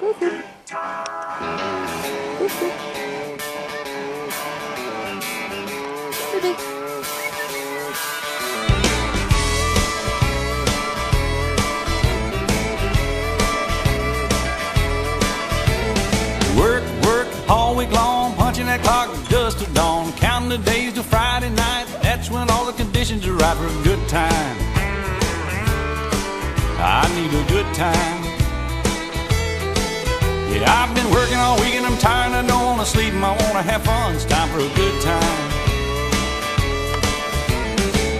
Work, work all week long, punching that clock dust to dawn, counting the days till Friday night. That's when all the conditions are right for a good time. I need a good time. Yeah, I've been working all week and I'm tired and I don't wanna sleep and I wanna have fun. It's time for a good time.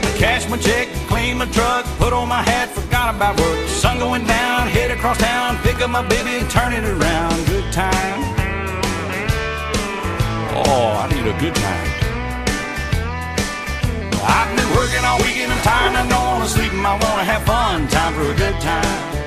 I Cash my check, clean my truck, put on my hat, forgot about work. Sun going down, head across town, pick up my baby and turn it around. Good time. Oh, I need a good time. I've been working all weekend, I'm tired and I don't wanna sleep and I wanna have fun. Time for a good time.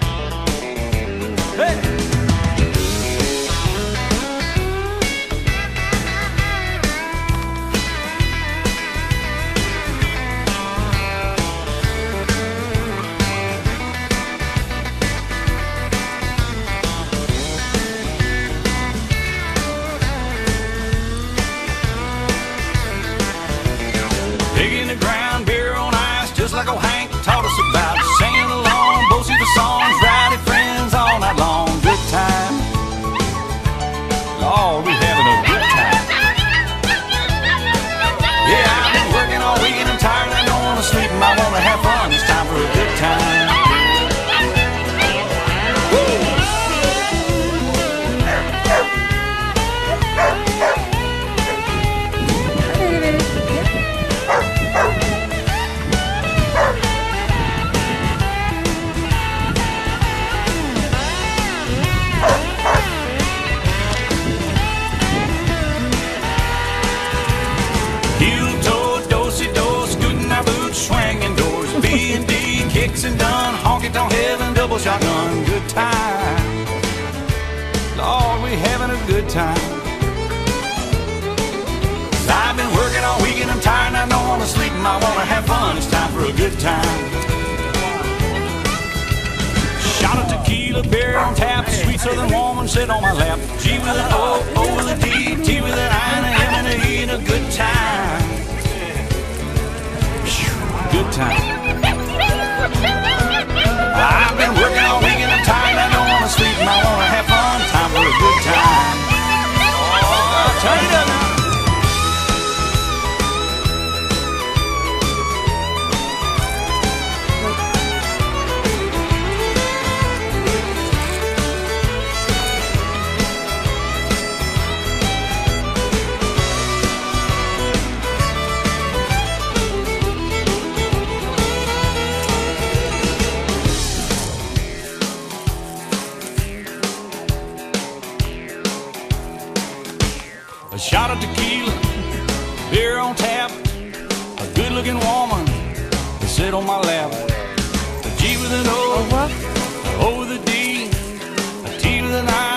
Double shotgun, good time. Lord, we having a good time. I've been working all week and I'm tired and I don't wanna sleep and I wanna have fun. It's time for a good time. Shot of tequila, beer on tap, sweet southern woman sit on my lap. G with an O, O with a D, T with an I, and a M and a E, and a a shot of tequila, beer on tap, a good looking woman to sit on my lap. A G with an O, a O with a D, a T with an I.